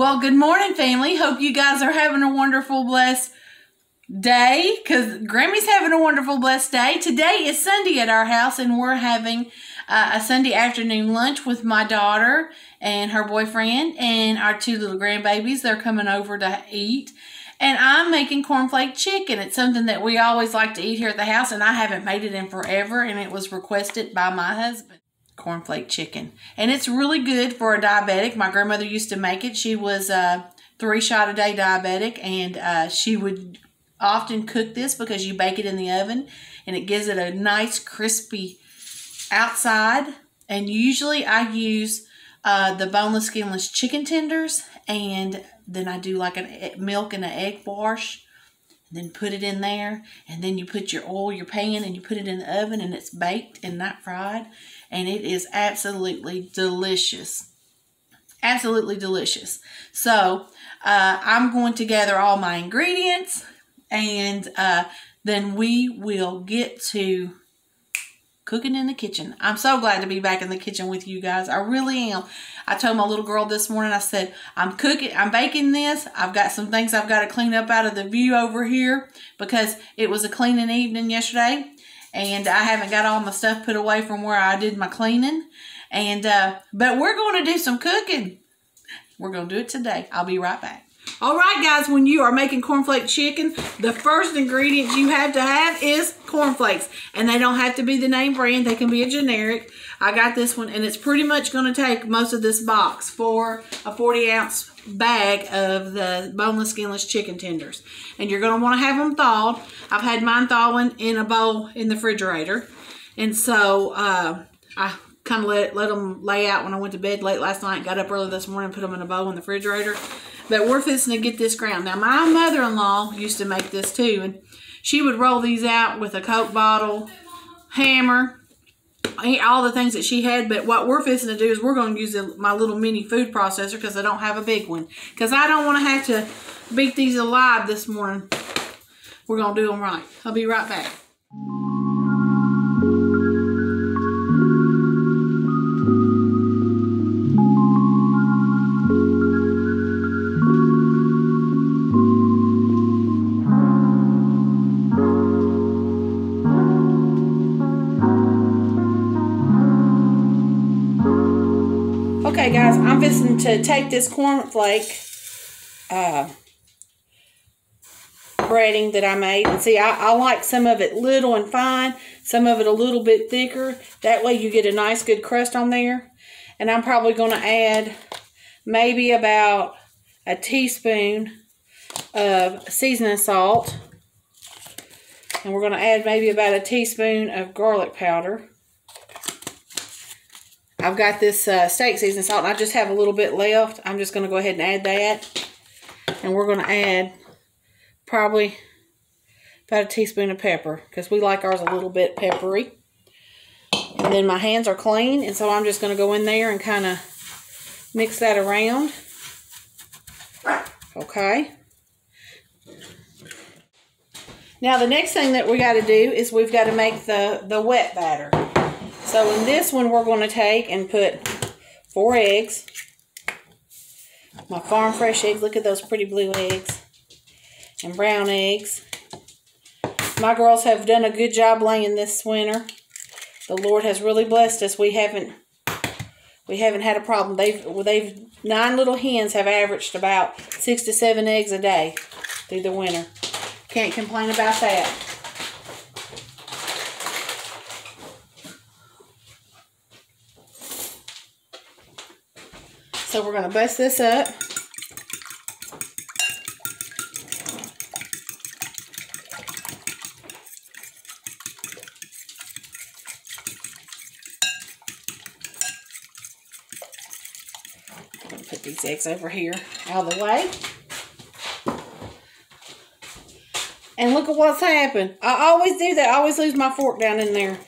Well, good morning, family. Hope you guys are having a wonderful, blessed day because Grammy's having a wonderful, blessed day. Today is Sunday at our house, and we're having uh, a Sunday afternoon lunch with my daughter and her boyfriend and our two little grandbabies. They're coming over to eat. And I'm making cornflake chicken. It's something that we always like to eat here at the house, and I haven't made it in forever, and it was requested by my husband cornflake chicken. And it's really good for a diabetic. My grandmother used to make it. She was a three shot a day diabetic, and uh, she would often cook this because you bake it in the oven and it gives it a nice crispy outside. And usually I use uh, the boneless, skinless chicken tenders, and then I do like a milk and an egg wash then put it in there and then you put your oil your pan and you put it in the oven and it's baked and not fried and it is absolutely delicious. Absolutely delicious. So uh, I'm going to gather all my ingredients and uh, then we will get to cooking in the kitchen. I'm so glad to be back in the kitchen with you guys. I really am. I told my little girl this morning, I said, I'm cooking, I'm baking this. I've got some things I've got to clean up out of the view over here because it was a cleaning evening yesterday and I haven't got all my stuff put away from where I did my cleaning. And uh, but we're going to do some cooking. We're going to do it today. I'll be right back. All right, guys, when you are making cornflake chicken, the first ingredient you have to have is cornflakes. And they don't have to be the name brand. They can be a generic. I got this one, and it's pretty much going to take most of this box for a 40-ounce bag of the boneless, skinless chicken tenders. And you're going to want to have them thawed. I've had mine thawing in a bowl in the refrigerator. And so uh, I kind of let, let them lay out when I went to bed late last night. Got up early this morning, put them in a bowl in the refrigerator. But we're fixing to get this ground. Now, my mother-in-law used to make this too. And she would roll these out with a Coke bottle, hammer, all the things that she had. But what we're fixing to do is we're going to use my little mini food processor because I don't have a big one. Because I don't want to have to beat these alive this morning. We're going to do them right. I'll be right back. Okay, guys, I'm fixing to take this cornflake uh, breading that I made. And see, I, I like some of it little and fine, some of it a little bit thicker. That way you get a nice good crust on there. And I'm probably going to add maybe about a teaspoon of seasoning salt. And we're going to add maybe about a teaspoon of garlic powder. I've got this uh, steak seasoning salt, and I just have a little bit left. I'm just going to go ahead and add that. And we're going to add probably about a teaspoon of pepper, because we like ours a little bit peppery. And then my hands are clean, and so I'm just going to go in there and kind of mix that around. Okay. Now, the next thing that we got to do is we've got to make the, the wet batter. So in this one, we're going to take and put four eggs. My farm fresh eggs. Look at those pretty blue eggs. And brown eggs. My girls have done a good job laying this winter. The Lord has really blessed us. We haven't we haven't had a problem. They've they've nine little hens have averaged about six to seven eggs a day through the winter. Can't complain about that. So we're going to bust this up. put these eggs over here out of the way. And look at what's happened. I always do that. I always lose my fork down in there.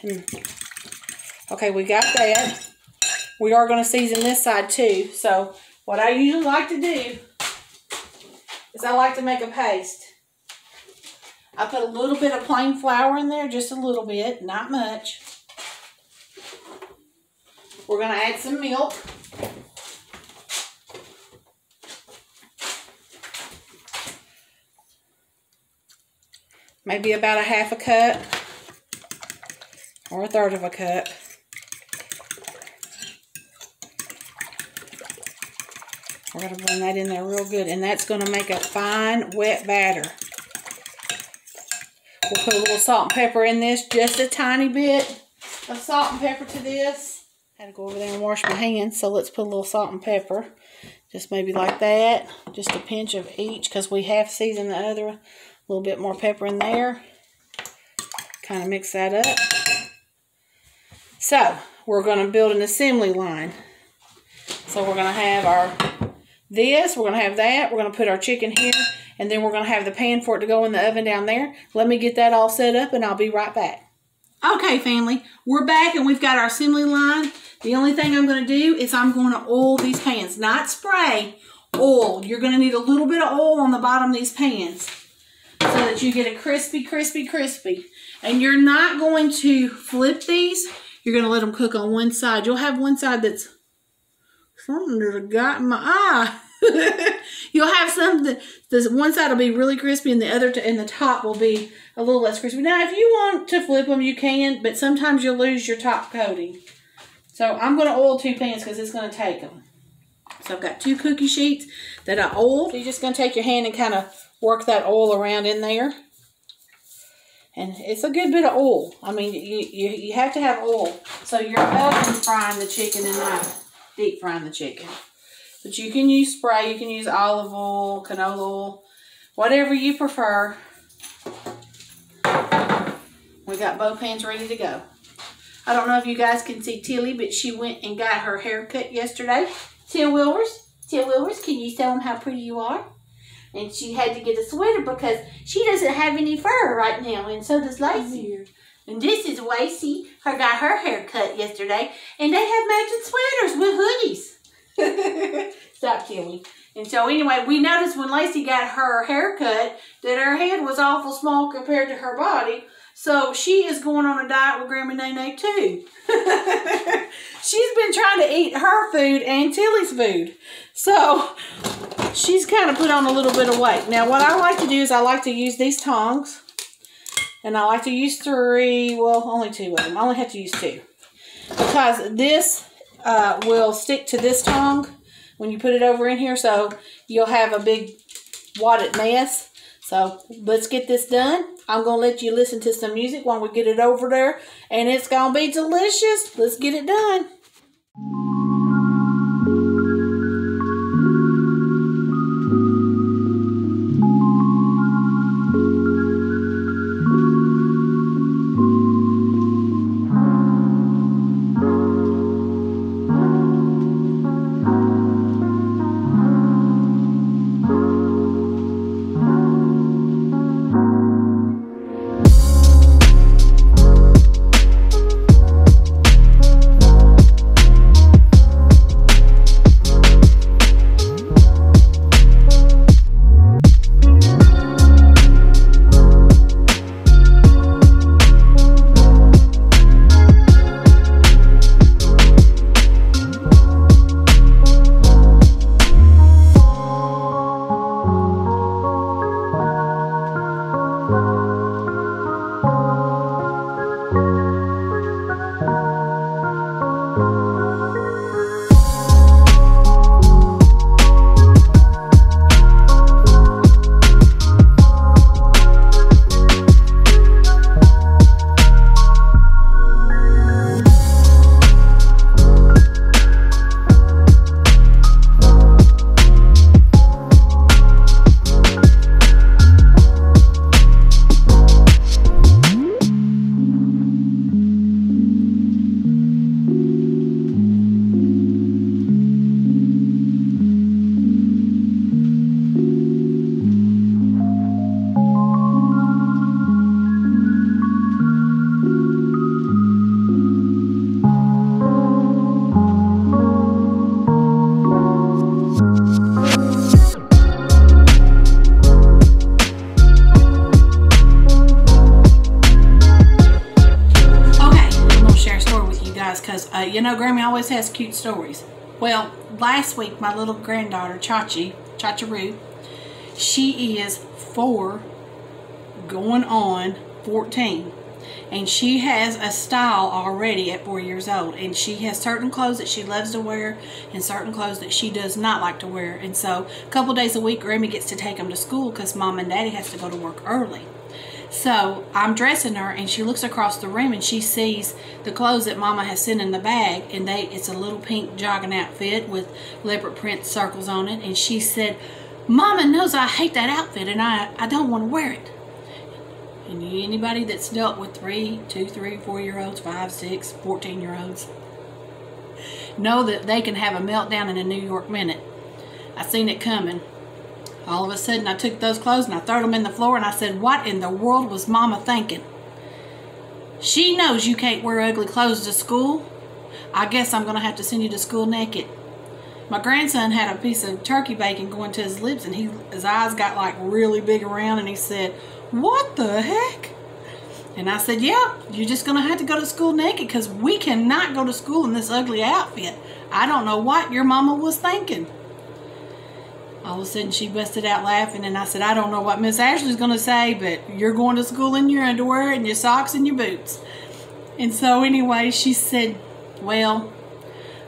Hmm. Okay, we got that we are going to season this side too. So what I usually like to do is I like to make a paste. I put a little bit of plain flour in there, just a little bit, not much. We're going to add some milk. Maybe about a half a cup or a third of a cup. We're going to blend that in there real good, and that's going to make a fine, wet batter. We'll put a little salt and pepper in this, just a tiny bit of salt and pepper to this. I had to go over there and wash my hands, so let's put a little salt and pepper. Just maybe like that. Just a pinch of each, because we have seasoned the other. A little bit more pepper in there. Kind of mix that up. So, we're going to build an assembly line. So we're going to have our this, we're going to have that, we're going to put our chicken here, and then we're going to have the pan for it to go in the oven down there. Let me get that all set up, and I'll be right back. Okay, family, we're back, and we've got our assembly line. The only thing I'm going to do is I'm going to oil these pans, not spray, oil. You're going to need a little bit of oil on the bottom of these pans so that you get a crispy, crispy, crispy. And you're not going to flip these. You're going to let them cook on one side. You'll have one side that's that got in my eye. You'll have something that one side will be really crispy and the other and the top will be a little less crispy. Now, if you want to flip them, you can, but sometimes you'll lose your top coating. So I'm going to oil two pans because it's going to take them. So I've got two cookie sheets that I oiled. So you're just going to take your hand and kind of work that oil around in there. And it's a good bit of oil. I mean, you, you, you have to have oil. So you're oven frying the chicken and not deep frying the chicken. But you can use spray, you can use olive oil, canola oil, whatever you prefer. We got both pans ready to go. I don't know if you guys can see Tilly, but she went and got her hair cut yesterday. Till Wilvers, Till Wilvers, can you tell them how pretty you are? And she had to get a sweater because she doesn't have any fur right now, and so does Lacey. And this is Lacey. Her got her hair cut yesterday, and they have matching sweaters with hoodies. Stop, Tilly. And so anyway, we noticed when Lacey got her hair cut that her head was awful small compared to her body. So she is going on a diet with Grandma Nae Nae too. she's been trying to eat her food and Tilly's food. So she's kind of put on a little bit of weight. Now what I like to do is I like to use these tongs. And I like to use three, well only two of them. I only have to use two. Because this uh, will stick to this tong when you put it over in here. So you'll have a big wadded mess. So let's get this done. I'm going to let you listen to some music while we get it over there. And it's going to be delicious. Let's get it done. Always has cute stories. Well, last week, my little granddaughter, Chachi, Chacharu, she is four going on 14 and she has a style already at four years old. And she has certain clothes that she loves to wear and certain clothes that she does not like to wear. And so a couple days a week Grammy gets to take them to school because mom and daddy has to go to work early so I'm dressing her and she looks across the room and she sees the clothes that mama has sent in the bag and they it's a little pink jogging outfit with leopard print circles on it and she said mama knows I hate that outfit and I, I don't want to wear it and anybody that's dealt with three, two, three, four year olds, five, six, 14 year olds, know that they can have a meltdown in a New York minute. I seen it coming. All of a sudden, I took those clothes and I threw them in the floor and I said, What in the world was Mama thinking? She knows you can't wear ugly clothes to school. I guess I'm going to have to send you to school naked. My grandson had a piece of turkey bacon going to his lips and he, his eyes got like really big around and he said, what the heck? And I said, yeah, you're just going to have to go to school naked because we cannot go to school in this ugly outfit. I don't know what your mama was thinking. All of a sudden, she busted out laughing, and I said, I don't know what Miss Ashley's going to say, but you're going to school in your underwear and your socks and your boots. And so, anyway, she said, well,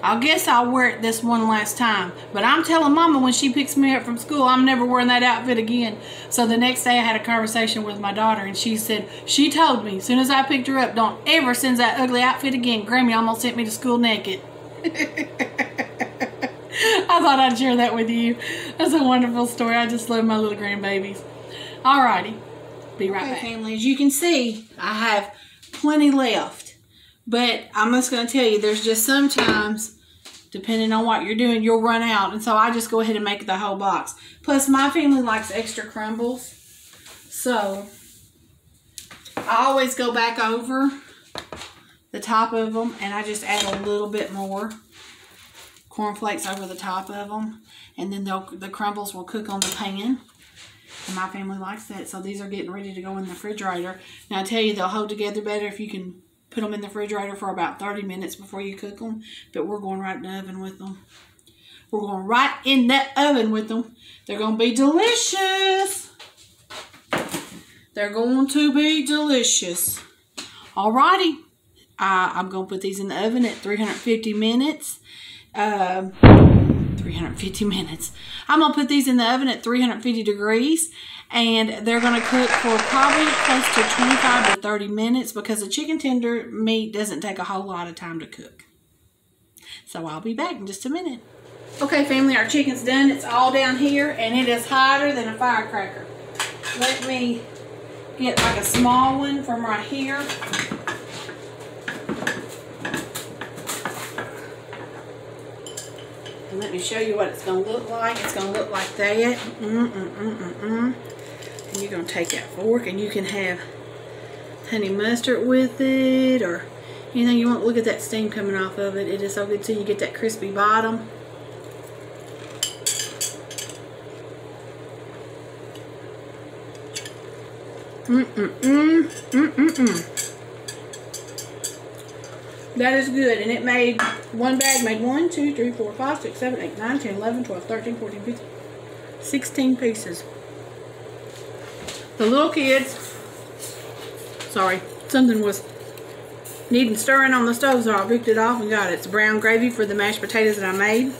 I guess I'll wear it this one last time. But I'm telling Mama when she picks me up from school, I'm never wearing that outfit again. So the next day I had a conversation with my daughter and she said, she told me, as soon as I picked her up, don't ever send that ugly outfit again. Grammy almost sent me to school naked. I thought I'd share that with you. That's a wonderful story. I just love my little grandbabies. Alrighty. Be right okay, back. family, as you can see, I have plenty left. But I'm just going to tell you, there's just sometimes, depending on what you're doing, you'll run out. And so I just go ahead and make the whole box. Plus, my family likes extra crumbles. So, I always go back over the top of them and I just add a little bit more cornflakes over the top of them. And then the crumbles will cook on the pan. And my family likes that. So these are getting ready to go in the refrigerator. Now I tell you, they'll hold together better if you can put them in the refrigerator for about 30 minutes before you cook them. But we're going right in the oven with them. We're going right in that oven with them. They're going to be delicious. They're going to be delicious. Alrighty. Uh, I'm going to put these in the oven at 350 minutes. Um, 350 minutes. I'm to put these in the oven at 350 degrees and they're to cook for probably close to 25 to 30 minutes because the chicken tender meat doesn't take a whole lot of time to cook. So I'll be back in just a minute. Okay, family, our chicken's done. It's all down here, and it is hotter than a firecracker. Let me get like a small one from right here. And let me show you what it's going to look like. It's going to look like that. Mm, mm, mm. And you're going to take that fork and you can have honey mustard with it or anything you want. Look at that steam coming off of it. It is so good too. You get that crispy bottom. Mm-mm-mm. Mm-mm-mm. That is good. And it made, one bag made 1, 2, 3, 4, 5, 6, 7, 8, 9, 10, 11, 12, 13, 14, 15, 16 pieces. The little kids, sorry, something was needing stirring on the stove, so I picked it off and got it. It's brown gravy for the mashed potatoes that I made.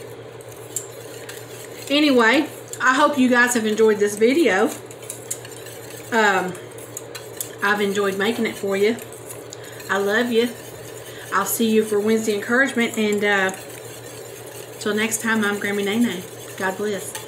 Anyway, I hope you guys have enjoyed this video. Um, I've enjoyed making it for you. I love you. I'll see you for Wednesday encouragement. And uh, till next time, I'm Grammie Nae Nae. God bless.